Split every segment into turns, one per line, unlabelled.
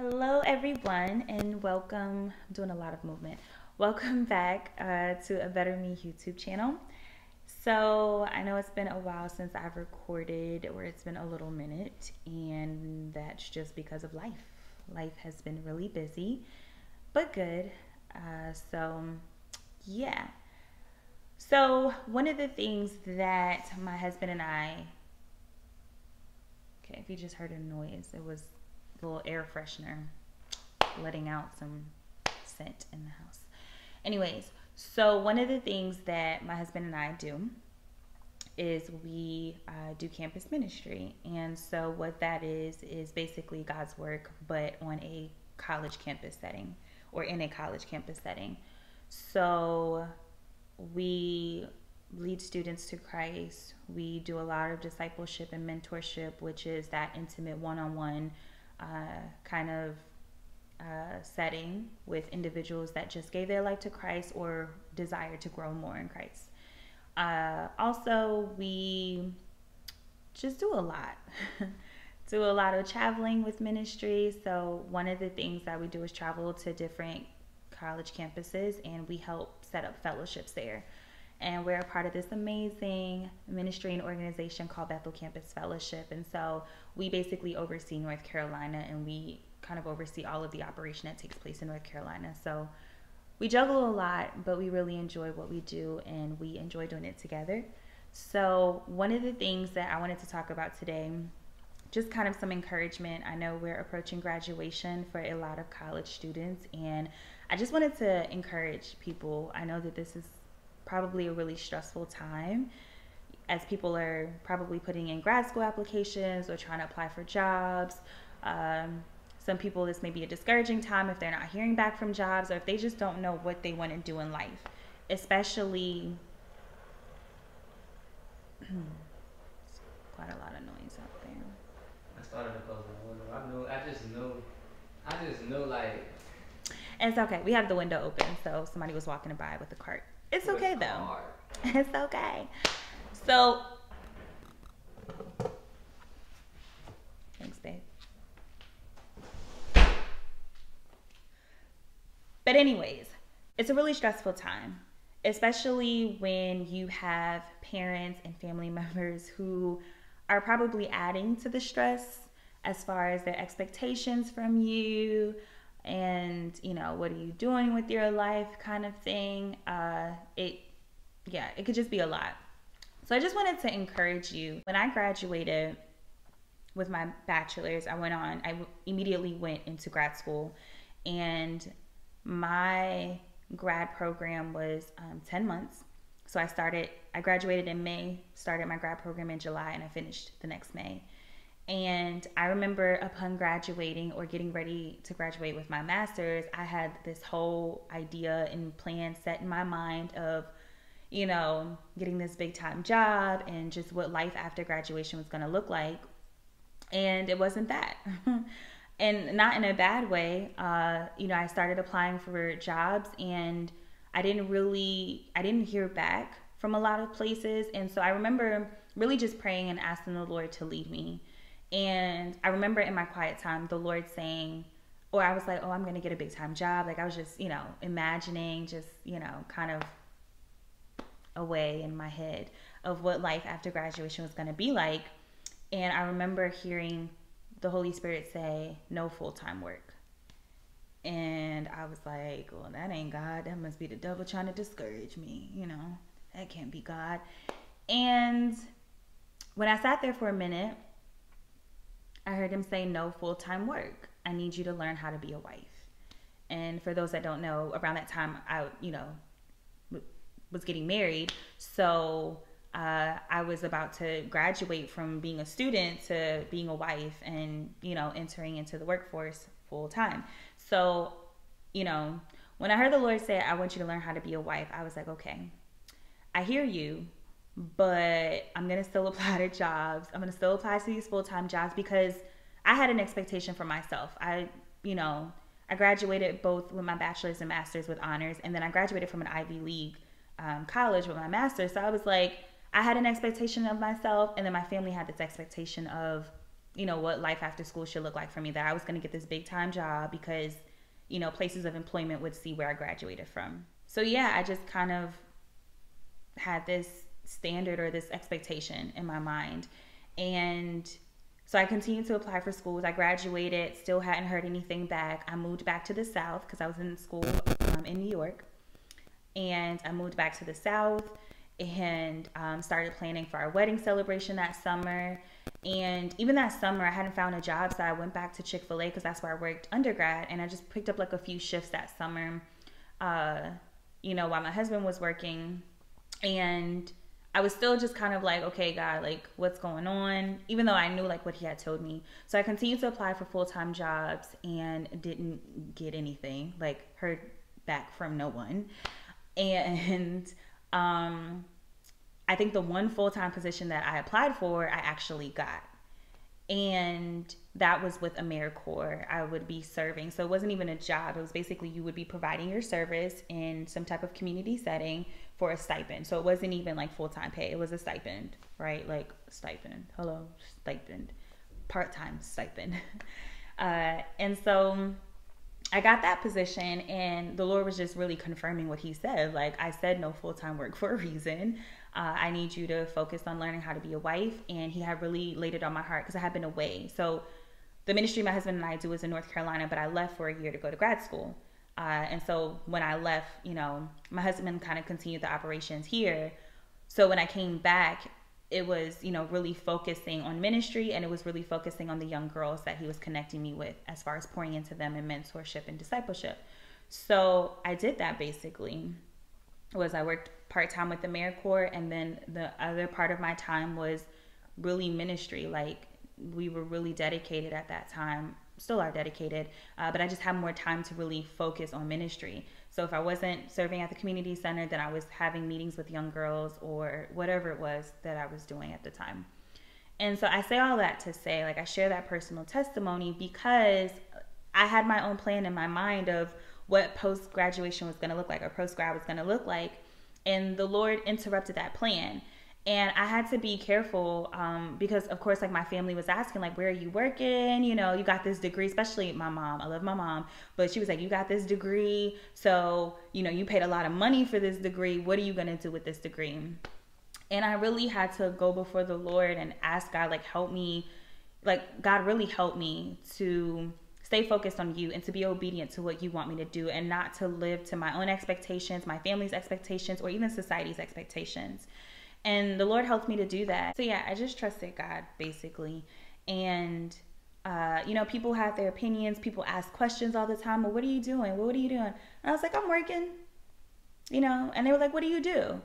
Hello, everyone, and welcome. I'm doing a lot of movement. Welcome back uh, to a Better Me YouTube channel. So, I know it's been a while since I've recorded, or it's been a little minute, and that's just because of life. Life has been really busy, but good. Uh, so, yeah. So, one of the things that my husband and I, okay, if you just heard a noise, it was little air freshener letting out some scent in the house. Anyways, so one of the things that my husband and I do is we uh, do campus ministry. And so, what that is, is basically God's work, but on a college campus setting or in a college campus setting. So, we lead students to Christ. We do a lot of discipleship and mentorship, which is that intimate one on one kind of uh, setting with individuals that just gave their life to Christ or desire to grow more in Christ. Uh, also, we just do a lot. do a lot of traveling with ministry. So, one of the things that we do is travel to different college campuses and we help set up fellowships there. And we're a part of this amazing ministry and organization called Bethel Campus Fellowship. And so we basically oversee North Carolina and we kind of oversee all of the operation that takes place in North Carolina. So we juggle a lot, but we really enjoy what we do and we enjoy doing it together. So, one of the things that I wanted to talk about today, just kind of some encouragement. I know we're approaching graduation for a lot of college students, and I just wanted to encourage people. I know that this is probably a really stressful time as people are probably putting in grad school applications or trying to apply for jobs. Um, some people, this may be a discouraging time if they're not hearing back from jobs or if they just don't know what they want to do in life, especially. quite a lot of noise out there.
I started to close my window. I know. I just know. I just know, like.
And it's okay. We have the window open, so somebody was walking by with a cart. It's okay though. It's okay. So, thanks, babe. But, anyways, it's a really stressful time, especially when you have parents and family members who are probably adding to the stress as far as their expectations from you and you know what are you doing with your life kind of thing uh it yeah it could just be a lot. So i just wanted to encourage you. When i graduated with my bachelor's i went on i immediately went into grad school and my grad program was um, 10 months. So i started i graduated in may started my grad program in july and i finished the next may and I remember upon graduating or getting ready to graduate with my master's, I had this whole idea and plan set in my mind of, you know, getting this big time job and just what life after graduation was going to look like. And it wasn't that. and not in a bad way. Uh, you know, I started applying for jobs and I didn't really, I didn't hear back from a lot of places. And so I remember really just praying and asking the Lord to lead me and I remember in my quiet time, the Lord saying, or I was like, oh, I'm going to get a big time job. Like I was just, you know, imagining, just, you know, kind of away in my head of what life after graduation was going to be like. And I remember hearing the Holy Spirit say, no full time work. And I was like, well, that ain't God. That must be the devil trying to discourage me. You know, that can't be God. And when I sat there for a minute, I heard him say no full time work. I need you to learn how to be a wife. And for those that don't know, around that time, I, you know, was getting married. So uh, I was about to graduate from being a student to being a wife and, you know, entering into the workforce full time. So, you know, when I heard the Lord say, I want you to learn how to be a wife, I was like, okay, I hear you, but I'm gonna still apply to jobs. I'm gonna still apply to these full time jobs because I had an expectation for myself. I, you know, I graduated both with my bachelor's and master's with honors, and then I graduated from an Ivy League um, college with my master's. So I was like, I had an expectation of myself, and then my family had this expectation of you know, what life after school should look like for me, that I was going to get this big time job because, you know, places of employment would see where I graduated from. So, yeah, I just kind of had this standard or this expectation in my mind. And so I continued to apply for schools. I graduated, still hadn't heard anything back. I moved back to the South because I was in school um, in New York. And I moved back to the South and um, started planning for our wedding celebration that summer. And even that summer, I hadn't found a job, so I went back to Chick fil A because that's where I worked undergrad. And I just picked up like a few shifts that summer, uh, you know, while my husband was working. And I was still just kind of like, okay, God, like, what's going on? Even though I knew like what He had told me. So I continued to apply for full time jobs and didn't get anything, like, heard back from no one. And, um, I think the one full time position that I applied for, I actually got. And that was with AmeriCorps. I would be serving. So it wasn't even a job. It was basically you would be providing your service in some type of community setting for a stipend. So it wasn't even like full time pay. It was a stipend, right? Like stipend. Hello, stipend. Part time stipend. Uh, and so I got that position, and the Lord was just really confirming what He said. Like, I said no full time work for a reason. Uh, I need you to focus on learning how to be a wife. And He had really laid it on my heart because I had been away. So, the ministry my husband and I do is in North Carolina, but I left for a year to go to grad school. Uh, and so, when I left, you know, my husband kind of continued the operations here. So, when I came back, it was you know really focusing on ministry and it was really focusing on the young girls that he was connecting me with as far as pouring into them in mentorship and discipleship so i did that basically was i worked part-time with the AmeriCorps and then the other part of my time was really ministry like we were really dedicated at that time still are dedicated uh, but i just had more time to really focus on ministry so if I wasn't serving at the community center, then I was having meetings with young girls or whatever it was that I was doing at the time. And so I say all that to say, like, I share that personal testimony because I had my own plan in my mind of what post graduation was going to look like or post grad was going to look like. And the Lord interrupted that plan. And i had to be careful um, because of course like my family was asking like where are you working? You know you got this degree especially my mom i love my mom but she was like you got this degree so you know you paid a lot of money for this degree. What are you going to do with this degree? And i really had to go before the lord and ask god like help me like god really help me to stay focused on you and to be obedient to what you want me to do and not to live to my own expectations my family's expectations or even society's expectations and the Lord helped me to do that. So yeah, I just trusted God basically. And uh, you know, people have their opinions. People ask questions all the time. Well, what are you doing? Well, what are you doing? And I was like, I'm working. You know, and they were like, What do you do?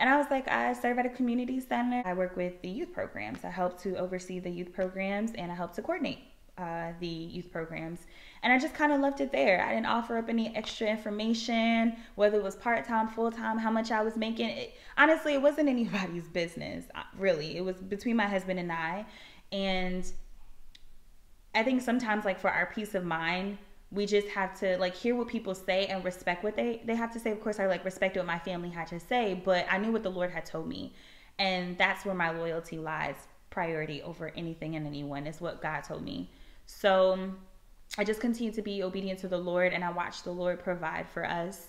And I was like, I serve at a community center. I work with the youth programs. I help to oversee the youth programs and I help to coordinate uh, the youth programs. And I just kind of left it there. I didn't offer up any extra information, whether it was part time, full time, how much I was making. It, honestly, it wasn't anybody's business, uh, really. It was between my husband and I. And I think sometimes, like, for our peace of mind, we just have to like hear what people say and respect what they they have to say of course i like respected what my family had to say but i knew what the lord had told me and that's where my loyalty lies priority over anything and anyone is what god told me so I just continue to be obedient to the Lord and I watched the Lord provide for us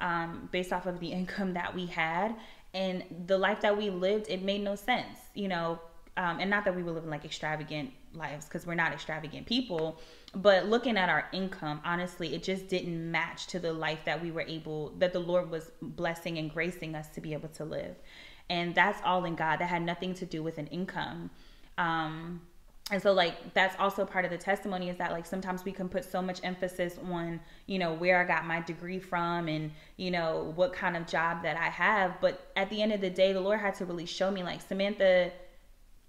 um, based off of the income that we had. And the life that we lived, it made no sense, you know. Um, and not that we were living like extravagant lives because we're not extravagant people, but looking at our income, honestly, it just didn't match to the life that we were able, that the Lord was blessing and gracing us to be able to live. And that's all in God. That had nothing to do with an income. Um, and so like that's also part of the testimony is that like sometimes we can put so much emphasis on you know where i got my degree from and you know what kind of job that i have. But at the end of the day the lord had to really show me like samantha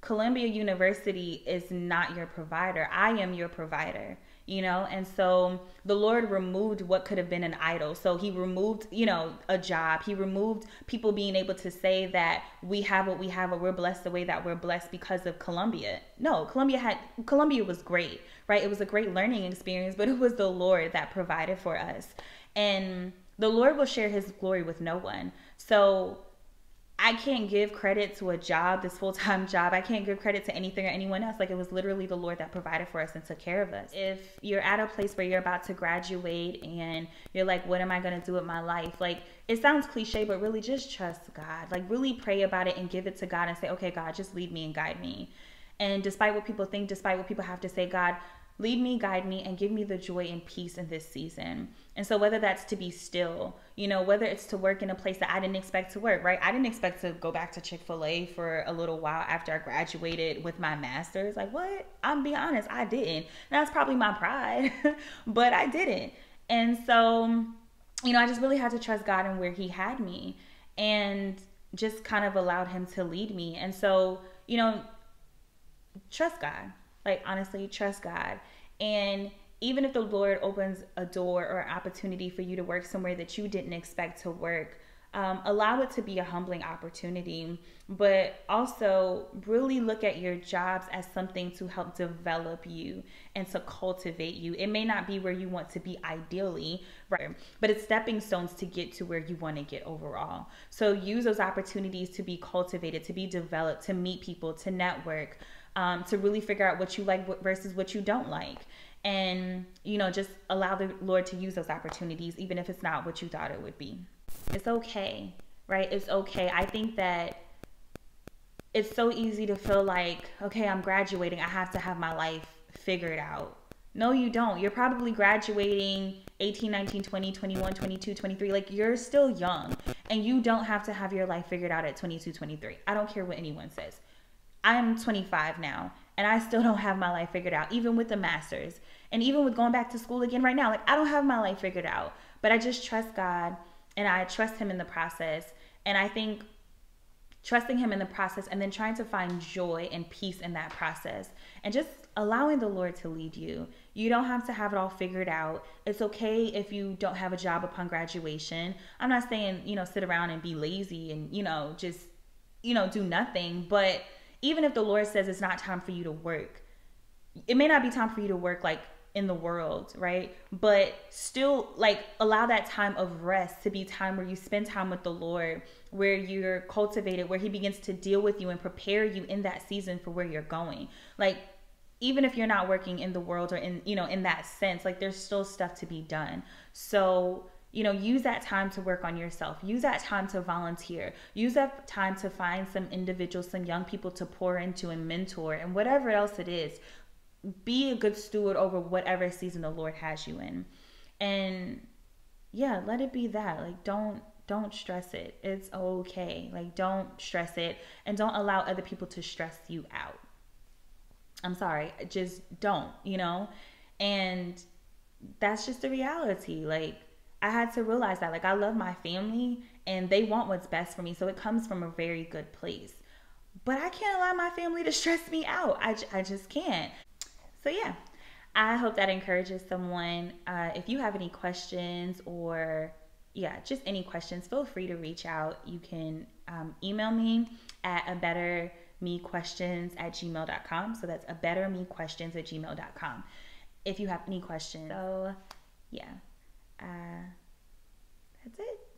columbia university is not your provider. I am your provider you know? And so the lord removed what could have been an idol. So he removed you know a job. He removed people being able to say that we have what we have or we're blessed the way that we're blessed because of columbia. No columbia had columbia was great right? It was a great learning experience but it was the lord that provided for us. And the lord will share his glory with no one. So I can't give credit to a job, this full time job. I can't give credit to anything or anyone else. Like it was literally the Lord that provided for us and took care of us. If you're at a place where you're about to graduate and you're like, what am I going to do with my life? Like it sounds cliche, but really just trust God. Like really pray about it and give it to God and say, okay, God, just lead me and guide me. And despite what people think, despite what people have to say, God, lead me, guide me, and give me the joy and peace in this season. And so, whether that's to be still, you know, whether it's to work in a place that I didn't expect to work, right? I didn't expect to go back to Chick fil A for a little while after I graduated with my master's. Like, what? I'm being honest, I didn't. that's probably my pride, but I didn't. And so, you know, I just really had to trust God and where He had me and just kind of allowed Him to lead me. And so, you know, trust God. Like, honestly, trust God. And even if the Lord opens a door or an opportunity for you to work somewhere that you didn't expect to work, um, allow it to be a humbling opportunity, but also really look at your jobs as something to help develop you and to cultivate you. It may not be where you want to be ideally, right? But it's stepping stones to get to where you want to get overall. So use those opportunities to be cultivated, to be developed, to meet people, to network, um, to really figure out what you like versus what you don't like. And you know just allow the lord to use those opportunities even if it's not what you thought it would be. It's okay right? It's okay. I think that it's so easy to feel like okay i'm graduating. I have to have my life figured out. No you don't. You're probably graduating 18 19 20 21 22 23 like you're still young and you don't have to have your life figured out at 22 23 i don't care what anyone says i'm 25 now and I still don't have my life figured out, even with the masters. And even with going back to school again right now, like I don't have my life figured out. But I just trust God and I trust Him in the process. And I think trusting Him in the process and then trying to find joy and peace in that process and just allowing the Lord to lead you. You don't have to have it all figured out. It's okay if you don't have a job upon graduation. I'm not saying, you know, sit around and be lazy and, you know, just, you know, do nothing, but even if the Lord says it's not time for you to work, it may not be time for you to work like in the world, right? But still, like, allow that time of rest to be time where you spend time with the Lord, where you're cultivated, where He begins to deal with you and prepare you in that season for where you're going. Like, even if you're not working in the world or in, you know, in that sense, like, there's still stuff to be done. So, you know, use that time to work on yourself. Use that time to volunteer. Use that time to find some individuals, some young people to pour into and mentor and whatever else it is. Be a good steward over whatever season the Lord has you in. And yeah, let it be that. Like don't don't stress it. It's okay. Like don't stress it and don't allow other people to stress you out. I'm sorry. Just don't, you know? And that's just the reality. Like I had to realize that like I love my family and they want what's best for me. So it comes from a very good place. But I can't allow my family to stress me out. I, I just can't. So yeah, I hope that encourages someone. Uh, if you have any questions or yeah, just any questions, feel free to reach out. You can um, email me at a better me questions at gmail.com. So that's a better me questions at gmail.com. If you have any questions. So yeah. Uh, that's it.